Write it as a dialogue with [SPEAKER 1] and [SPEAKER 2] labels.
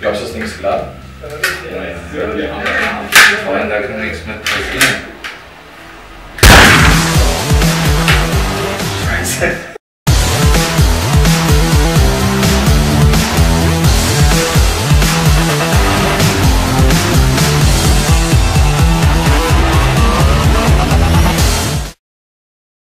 [SPEAKER 1] Glaubst du, dass nichts klar? Nein,
[SPEAKER 2] Vorhin, da kann nichts mehr passieren. Scheiße.